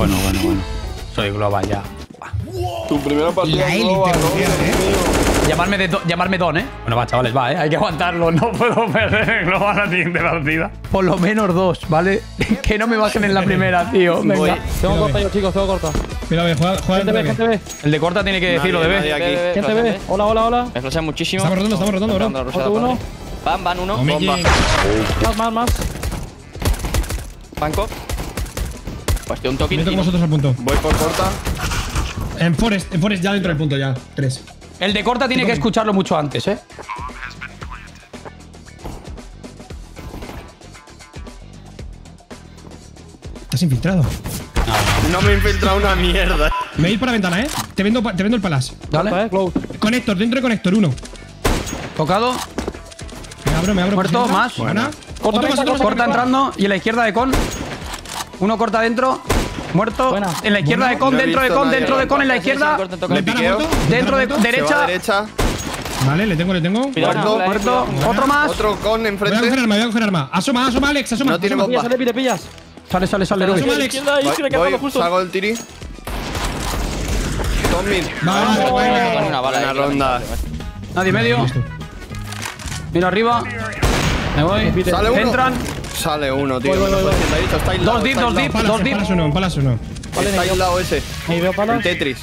Bueno, bueno, bueno. Soy global ya. Tu primera partida La es élite global, ¿no? ¿eh? Llamarme, de do- llamarme Don, ¿eh? Bueno, va, chavales, va, ¿eh? Hay que aguantarlo. No puedo perder el global a la siguiente partida. Por lo menos dos, ¿vale? que no me bajen en la primera, tío. Venga. Tengo corta yo, chicos, tengo corta. Mira, ve, juega, juega Gente de gente. B. El de corta tiene que decirlo de B. Ve, ve, Gente B. flasheame. Hola, hola, hola. Me flashean muchísimo. Estamos rotando, estamos rotando, bro. Otro uno. Van, van uno. Bomba. Más, más, más. Banco. Pues tío, un toque. Meto con vosotros al punto. Voy por corta. En Forest, en Forest ya dentro del punto, ya. Tres. El de corta tiene que escucharlo mucho antes, ¿eh? Estás infiltrado. No me he infiltrado una mierda. Me voy a ir por la ventana, ¿eh? Te vendo, te vendo el palace. Dale. Eh, close. Conector, dentro de conector, uno. Tocado. Me abro, me abro. Muerto, más. Buena. Corta, Otro más, corta, otro más, Corta otro más. entrando. Y en la izquierda de con. Uno corta dentro. Muerto. Buena. En la izquierda Buena. de con, No dentro de con, dentro de con, en la izquierda. Le piqueo. muerto, Dentro de derecha. derecha. Vale, le tengo, le tengo. Voy Muerto. Muerto. Otro más. Otro con a coger enfrente. arma, voy a coger arma. Asoma, asoma, Alex, asoma. No tiene asoma. bomba. Pillas, le pillas. Sale, sale, sale. Asoma, Alex. Voy, voy, salgo del tiri. Tommy. Vale, Con vale. una bala. Ronda. Nadie medio. Miro arriba. Me voy. Sale uno. Entran. Sale uno, tío. Voy, voy, menos voy, voy. 80. Está aislado. Dos dip, está dos. Palas, Dos dip. palas uno, palas uno. Está aislado ese. Ahí veo El palas. Tetris.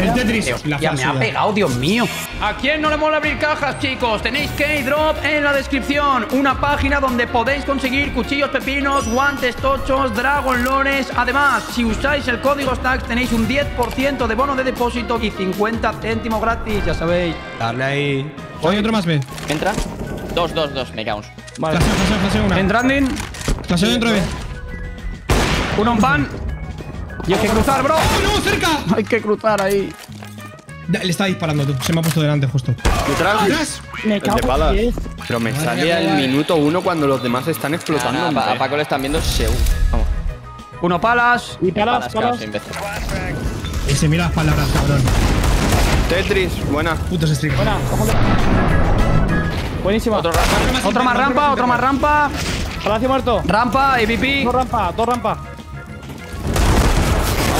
El Tetris. Ya me ha pegado, Dios mío. ¿A quién no le mola abrir cajas, chicos? Tenéis K-Drop en la descripción. Una página donde podéis conseguir cuchillos pepinos, guantes tochos, dragon lores. Además, si usáis el código STACKS tenéis un 10% de bono de depósito y 50 céntimos gratis. Ya sabéis. Darle ahí. Hay otro más B. Entra. Dos, dos, dos. Me cago. Vale. Flaseo, flaseo, flaseo una. En Branding, Flaseo dentro de uno en pan. Y hay que cruzar, bro. ¡Oh, no! ¡Cerca! Hay que cruzar ahí. Da- Le está disparando tú. Se me ha puesto delante justo. Detrás. Me de cago en palas. 10. Pero me sale al minuto uno cuando los demás están explotando. a. Paco le están viendo seguro. Vamos. Uno palas. Y palas, Palas, palas. imbécil. Ese mira las palabras, cabrón. Tetris. Buena. Putos streamers. Buena. Buenísima. Otro rampa. Otro más rampa, otro más rampa. Palacio muerto. Rampa, EVP. Dos rampa, dos rampa.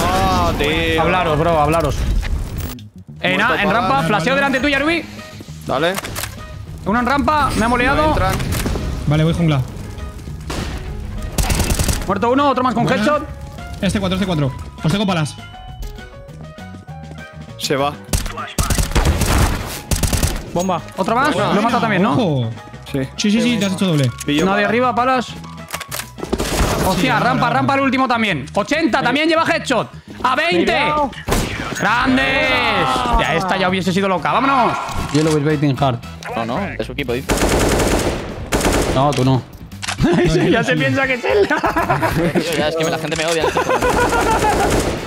Ah, tío. Hablaros, bro, hablaros. A, en rampa, vale, vale. delante tuya, Ruby. Dale. Uno en rampa, me ha moleado. Vale, voy jungla. Muerto uno, otro más con Buena. headshot. Este 4, este 4. Os tengo palas. Se va. Bomba. Otro más, Buena. lo he matado también, ¿no? Ojo. Sí. Sí, sí, sí, te has hecho doble. Pillo Uno de arriba, palas. Hostia, rampa, rampa el último también. 80, también lleva headshot. A 20. Cuidado. ¡Grandes! Ya esta ya hubiese sido loca. ¡Vámonos! Yellow is waiting hard. No, no. De su equipo, dice. No, tú no. ya se piensa que es él. Ya es que la gente me odia.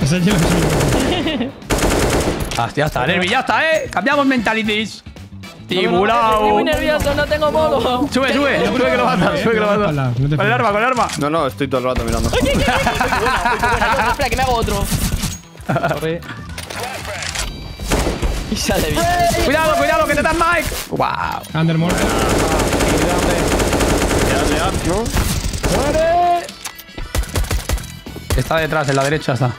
Ese es el- Hostia, está, Nervi, ya está, ¿eh? Cambiamos mentalities. Estoy Tibulao. muy nervioso, no tengo modo. Sube, sube, sube que lo mata, sube que lo mata. No te Con el arma, con el arma. No, no, estoy todo el rato mirando. Espera, que me hago otro. Y sale bien. Cuidado, cuidado, que te dan Mike. Wow. Under muerto. Está detrás, en la derecha está.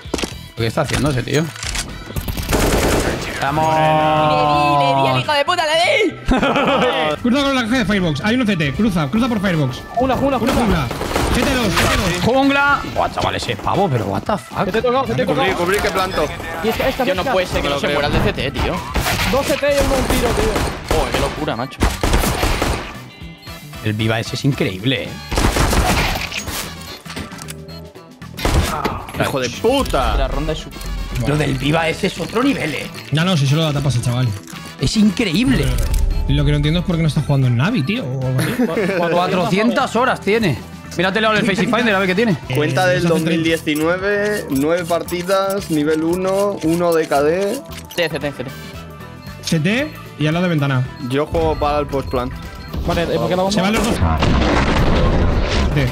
¿Qué está haciendo ese tío? ¡Vamos! Le di al hijo de puta, le di. Cruza con la caja de Firebox. Hay uno CT. Cruza, cruza por Firebox. Jungla, jungla, Una jungla. jungla. CT2, CT2. ¡Jungla! Buah, chaval, ese pavo, pero what the fuck. Que te he tocado, he Cubrir, cubrir que planto. Y esta, esta, Tío, no puede ser que No no lo se muera el DCT, tío. Dos CT y uno un tiro, tío. Joder, qué locura, macho. El Viva ese es increíble, eh. Hijo de puta. La ronda es su. Lo del Viva ese es otro nivel, eh. Ya no, si solo da tapas el chaval. Es increíble. Lo que no entiendo es por qué no está jugando en Navi, tío. o algo así. 400 horas tiene. Míratelo en el Facey Finder a ver qué tiene. Cuenta Eh, del nos hace 2019, 9 partidas, nivel 1, 1 de KD. TCT, CT. CT y al lado de ventana. Yo juego para el postplan. Vale, ¿por qué la bomba? Se van los dos.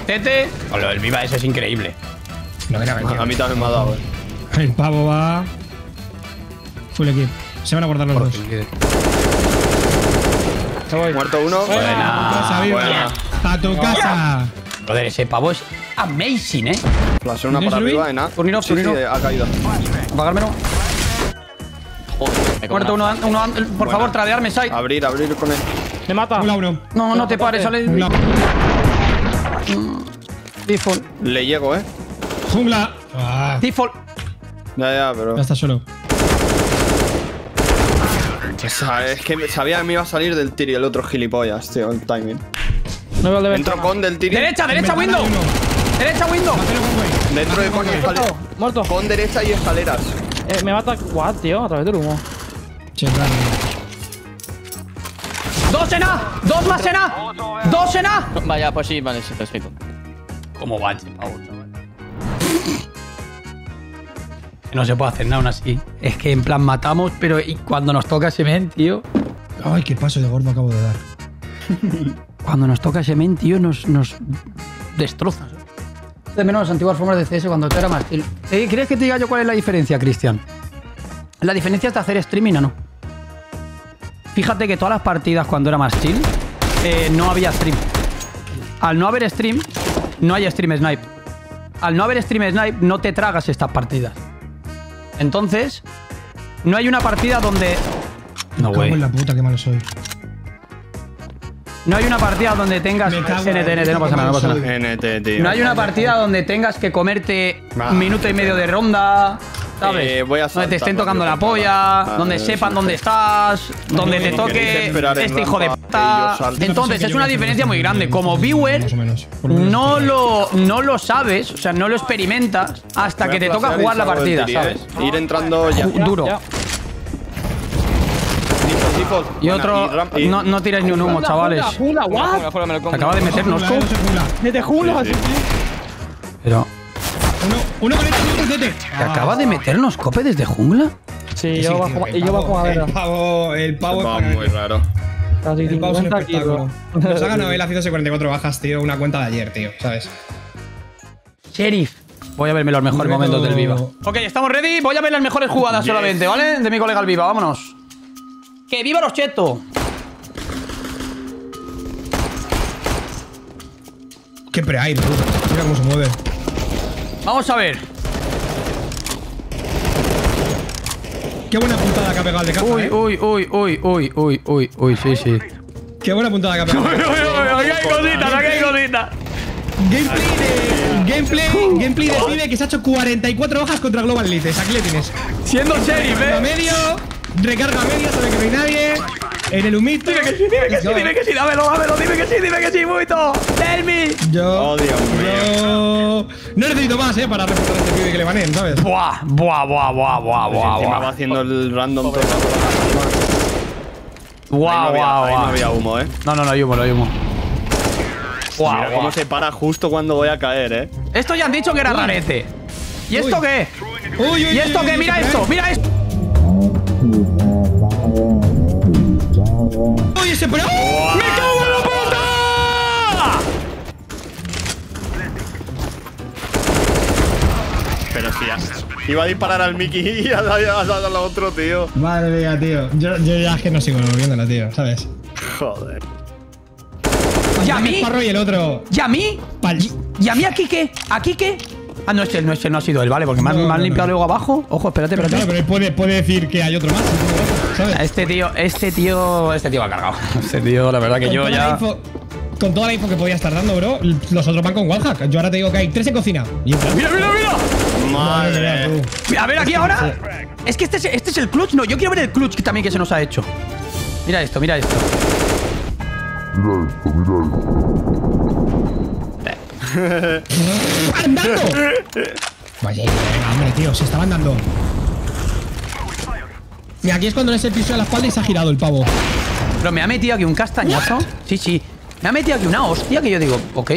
CT. Lo del Viva ese es increíble. No, mira, mira. A mí también me ha dado, eh. El pavo va. Full equip. Se van a guardar los dos. Muerto uno. A tu casa, viva. Buena. A tu casa. Joder, ese pavo es amazing, ¿eh? Flash una ¿Tienes para arriba, en A. Sí, sí, ha caído. Apagármelo. Joder, Muerto uno, uno, por favor, tradearme, side. Abrir, abrir con él. Me mata. Uno. No, no te pares, sale. Jungla. Default. Le llego, eh. Jungla. Ah, Default. Ya, ya, pero. ya está solo. Es que sabía que me iba a salir del tiri el otro gilipollas, tío, el timing. No veo el de Entro con del tiri. Derecha, derecha, window. Derecha, window. Dentro de con escaleras. Muerto. Con derecha y escaleras. Eh, me mata What, tío, a través del humo. Che, claro. Dos en A. Dos más en A. Dos en A. Vaya, pues sí, vale, sí, perfecto. ¿Cómo va ese No se puede hacer nada aún así. Es que en plan matamos, pero y cuando nos toca Semen, tío. Ay, qué paso de gordo acabo de dar. Cuando nos toca Semen, tío, nos, nos destroza. De menos las antiguas formas de CS cuando tú era más chill. Eh, ¿Quieres que te diga yo cuál es la diferencia, Cristian? La diferencia es de hacer streaming o no. Fíjate que todas las partidas cuando era más chill, eh, no había stream. Al no haber stream, no hay stream snipe. Al no haber stream snipe, no te tragas estas partidas. Entonces, no hay una partida donde. No, en la puta, qué malo soy. No hay una partida donde tengas. Me cago NT, NT, no pasa nada, no pasa nada. NT, tío. No hay una partida donde tengas que comerte un minuto y medio de ronda, ¿sabes? Eh, voy a donde te estén tocando la polla, ah, donde eh, sepan sí, dónde estás, donde te ¿Queréis toque este hijo de puta. salto? Entonces, es una diferencia muy grande. Como viewer, Más o menos. Por lo menos no lo, no lo sabes, o sea, no lo experimentas hasta que te toca jugar la partida, ¿sabes? eh. Ir entrando ya. Duro. Y otro, no, no tires ni un humo, chavales. Acaba de meter Nosco, eh. Mete pero Uno, uno con este, otro con este. ¿te acaba de meternos cope desde jungla? Sí, Sí, yo bajo, el y yo pavo- bajo madera. El pavo, el pavo, Va es para- muy raro. Casi el pavo es un 50 espectáculo. kilos. Nos ha ganado él haciendo 44 bajas, tío, una cuenta de ayer, tío, ¿sabes? Sheriff. Voy a verme los mejores reto- momentos del Viva. Ok, estamos ready. Voy a ver las mejores jugadas solamente, ¿vale? De mi colega el Viva, vámonos. ¡Que viva los chetos! Qué pre-aire, tú. Mira cómo se mueve. Vamos a ver. Qué buena puntada que ha pegado el de caza, Uy, eh. uy, uy, uy, uy, uy, uy, uy, sí, sí. Qué buena puntada que ha pegado. aquí hay cositas, aquí hay cositas. gameplay de. Gameplay, gameplay de pibe que se ha hecho 44 bajas contra Global Elite. Aquí le tienes. Siendo sheriff, ¿eh? medio, recarga medio, sabe que no hay nadie. En el humito. Dime que sí, dime que sí, Yo- dime que sí, dámelo, dámelo, dime que sí, dime que sí, muito. Tell me. Yo. Oh, Dios mío. yo- No necesito más, eh, para refutar a este pibe que le banen, ¿sabes? Buah, buah, buah, buah, buah, buah, Encima va buah. haciendo el random todo. Ahí no Guau, había- guau, ahí no había humo, eh. No, no, no hay humo, no hay humo. Guau, Mira cómo se para justo cuando voy a caer, eh. Esto ya han dicho que era rarete. ¿Y esto Uy. qué? Uy, uy, ¿Y esto uy, qué? uy, Mira uy, esto, mira esto. Ese pero. ¡Me cago en la puta! Pero sí, ya. Iba a disparar al Mickey y al, al, al otro, tío. Madre mía, tío. Yo, yo ya es que no sigo viéndola, tío, ¿sabes? Joder. ¿Y a mí? Y el otro. ¿Y a mí? Pal- ¿Y a mí aquí qué? ¿Aquí qué? Ah, no, este no, este no ha sido él, ¿vale? Porque me han, No, me han no, limpiado no. luego abajo. Ojo, espérate, Pero claro, espérate. pero él puede, puede decir que hay otro más. ¿Sabes? Este tío, este tío, este tío ha cargado. Este tío, la verdad que Con yo ya. info- con toda la info que podía estar dando, bro, los otros van con wallhack. Yo ahora te digo que hay tres en cocina. Y. ¡Mira, mira, mira! Madre mía, Madre. Mira, A ver, aquí ahora. Es que este es, este es el clutch. No, yo quiero ver el clutch que también que se nos ha hecho. Mira esto, mira esto. ¡Andando! Vaya, venga, hombre, tío, se estaban dando. Mira, aquí es cuando le he piso a la espalda y se ha girado el pavo. Pero me ha metido aquí un castañazo. Sí, sí. Me ha metido aquí una hostia que yo digo, ok.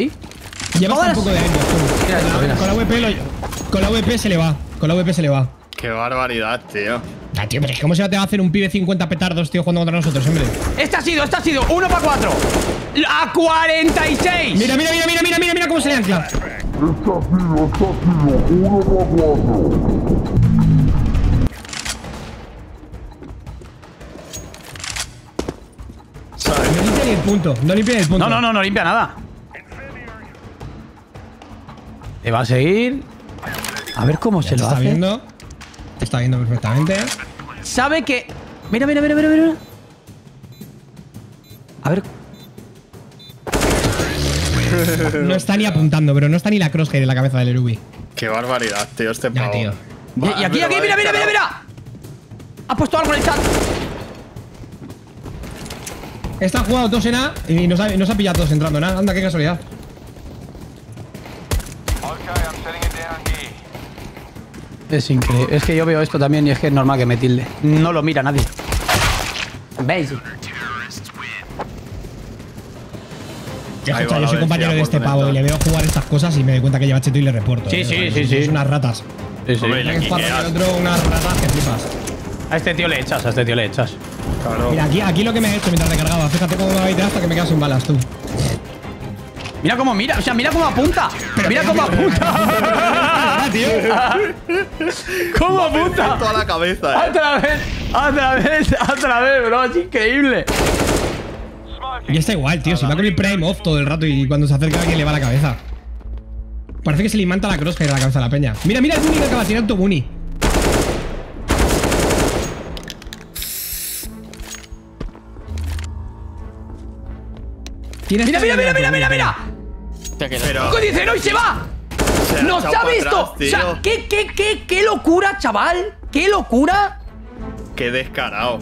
Lleva Todas un poco de años. tú. Mira la- mira. Con la VP lo- con la VP se le va. Con la VP se le va. Qué barbaridad, tío. Ah, tío, pero es que ¿cómo se va a hacer un pibe 50 petardos, tío, jugando contra nosotros, hombre? Este ha sido, este ha sido. Uno para cuatro. A 46. Mira, mira, mira, mira, mira, mira, mira cómo se le ancla. No limpia ni el punto, no limpia ni el punto. No, no, no, no limpia nada. Te va a seguir. A ver cómo se lo está hace. viendo. Está viendo perfectamente. Sabe que. Mira, mira, mira, mira, mira. A ver. No está ni apuntando, pero no está ni la crosshair en la cabeza del Erubi. Qué barbaridad, tío, este Ya, pavo. y aquí, aquí, mira, mira, mira, mira. Ha puesto algo en el chat. Esta ha jugado dos en A y nos ha, nos ha pillado todos entrando en A. Anda, qué casualidad. Es increíble. Es que yo veo esto también y es que es normal que me tilde. No lo mira nadie. ¿Veis? Va yo soy compañero de este pavo y le veo jugar estas cosas y me doy cuenta que lleva cheto y le reporto. Sí, eh. sí, sí, sí. unas ratas. Sí, sí. Hombre, el otro unas ratas que flipas. A este tío le echas, a este tío le echas. Claro. Mira, aquí, aquí lo que me he hecho mientras recargaba. Fíjate cómo me va a ir hasta que me quedo sin balas, tú. Mira cómo mira, o sea, mira cómo apunta. mira cómo apunta. ¿Cómo apunta? Toda la cabeza, eh. Otra vez, otra vez, otra vez, bro. Es increíble. Y está igual, tío. Si va con el prime off todo el rato y cuando se acerca alguien le va a la cabeza. Parece que se le imanta la crosshair a la cabeza a la peña. Mira, mira el Bunny que acaba de tirar tu Bunny. Mira, mira, mira, mira, mira, mira. Pero- dice, no, y se va. Se ha Nos visto. atrás, o sea, tío. qué, qué, qué, qué locura, chaval. Qué locura. Qué descarado.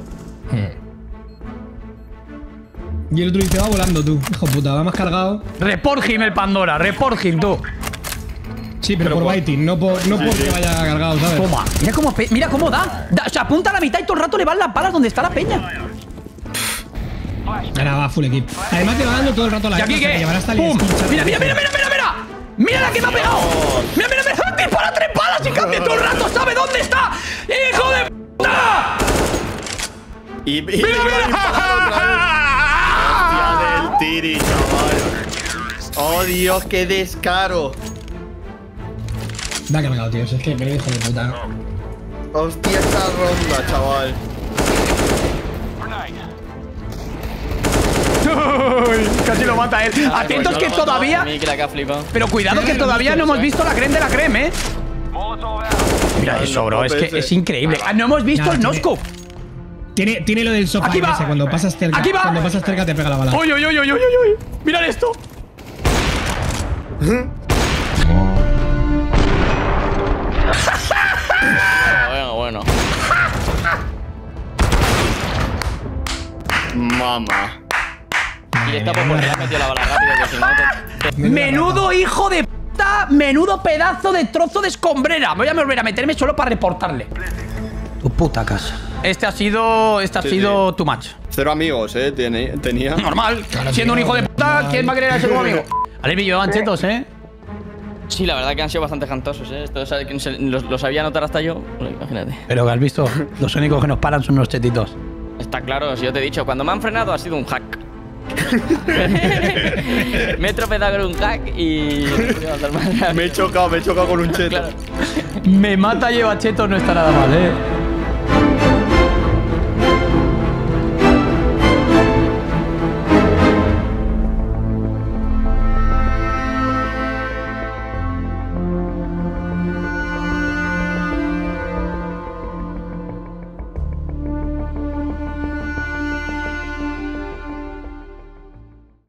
Y el otro dice, va volando tú. Hijo puta, va más cargado. Report him el Pandora, report him tú. Sí, pero, por biting, no, por, no porque vaya cargado, ¿sabes? Toma, mira cómo, mira cómo da. Da- O sea, apunta a la mitad y todo el rato le van las balas donde está la peña. Ahora va full equip. Además te va dando todo el rato la ¿Y aquí qué? ¡Pum! Mira, mira, mira, mira, mira, mira. Mira la que me ha pegado. Mira, mira, mira. Dispara tres balas y cambia todo el rato. ¿Sabe dónde está? ¡Hijo de puta! Y, y ¡Mira, mira! del tiri, chaval. Oh, Dios, qué descaro. Me ha cargado, tío. Si es que me hijo de puta. Hostia, esta ronda, chaval. Uy, Casi lo mata él. Atentos que todavía. Mi que flipado. Pero cuidado que todavía no hemos visto la creme de la creme, ¿eh? Mira eso, bro. Es que es increíble. Ah, No hemos visto el tiene- nosco. Tiene, tiene lo del sofá Aquí va. ese. Cuando pasas cerca, Aquí va. cuando pasas cerca te pega la bala. Uy, uy, uy, uy, uy, uy. Mirad esto. Bueno, bueno. Mamá. Y esta por porque le ha metido la bala rápido, que si no te- te- Menudo hijo de puta. Menudo pedazo de trozo de escombrera. Voy a volver a meterme solo para reportarle. Tu puta casa. Este ha sido. Este ha Sí, sido too much. Cero amigos, eh. Tiene- tenía. Normal. Claro, Siendo un hijo de puta, normal. ¿quién va a querer a ese como amigo? Alevio llevaban chetos, ¿eh? Sí, la verdad que han sido bastante cantosos, ¿eh? Esto, o sea, que se- los, los sabía notar hasta yo. Imagínate. Pero que has visto, los únicos que nos paran son los chetitos. Está claro, si yo te he dicho, cuando me han frenado ha sido un hack. me he tropezado con un hack y. Me he chocado, me he chocado con un cheto. Claro. Me mata lleva chetos, no está nada mal, ¿eh?